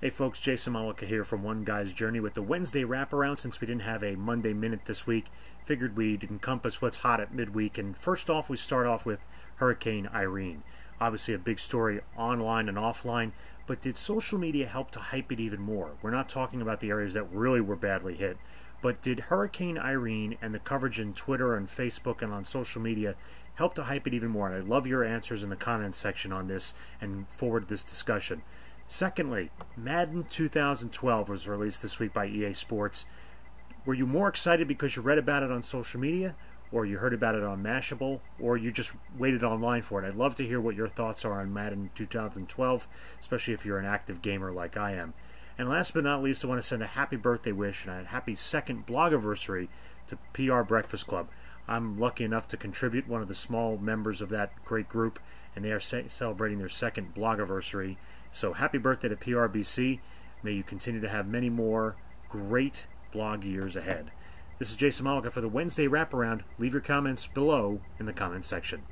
Hey folks, Jason Mollica here from One Guy's Journey with the Wednesday wraparound since we didn't have a Monday Minute this week. Figured we'd encompass what's hot at midweek. And first off, we start off with Hurricane Irene. Obviously, a big story online and offline, but did social media help to hype it even more? We're not talking about the areas that really were badly hit, but did Hurricane Irene and the coverage in Twitter and Facebook and on social media help to hype it even more? And I'd love your answers in the comments section on this and forward this discussion. Secondly, Madden 2012 was released this week by EA Sports. Were you more excited because you read about it on social media, or you heard about it on Mashable, or you just waited online for it? I'd love to hear what your thoughts are on Madden 2012, especially if you're an active gamer like I am. And last but not least, I want to send a happy birthday wish and a happy second blogiversary to PR Breakfast Club. I'm lucky enough to contribute one of the small members of that great group, and they are celebrating their second blogiversary. So happy birthday to PRBC. May you continue to have many more great blog years ahead. This is Jason Mollica for the Wednesday Wraparound. Leave your comments below in the comments section.